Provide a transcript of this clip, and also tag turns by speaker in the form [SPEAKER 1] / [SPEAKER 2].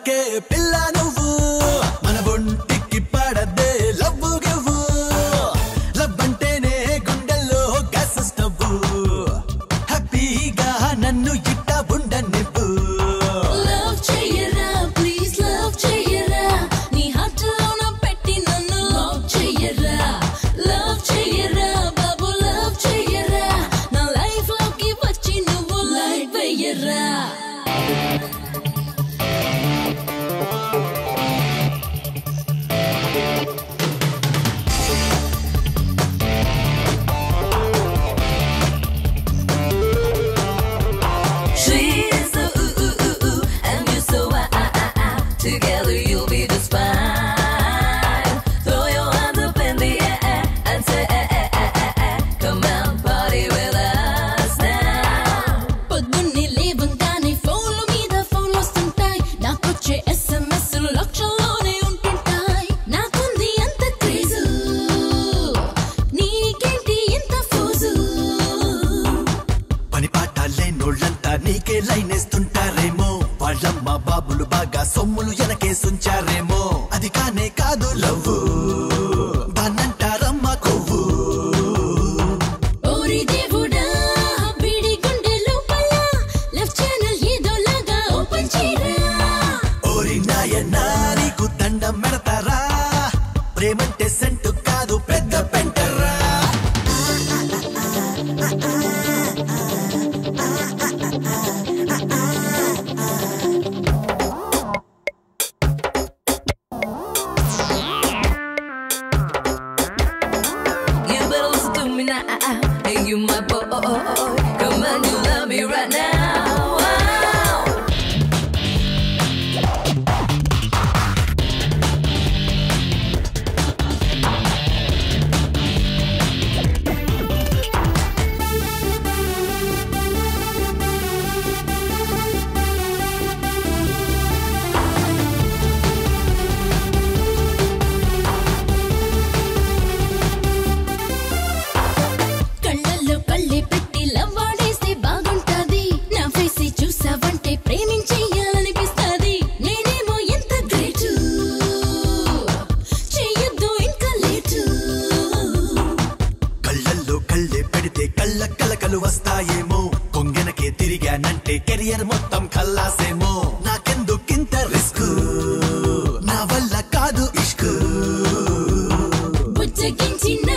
[SPEAKER 1] లక్కే పిల్ల నువ్వు. మన ఒంటికి పడదే లవ్వు గవ్వు. లవ్వంటేనే గుండెల్లో గ్యాస్ హ్యాపీగా నన్ను ఇట్ట ఉండనివ్వు. Yeah. Nemo, Valama, Babul, Bagasson Make
[SPEAKER 2] you my boy. Come on, you love me right now.
[SPEAKER 1] చేశానంటే కెరియర్ మొత్తం కల్లాసేమో. నాకెందుకింత రిస్క్? నా వల్ల కాదు ఇష్కు.
[SPEAKER 2] బుజ్జగించిన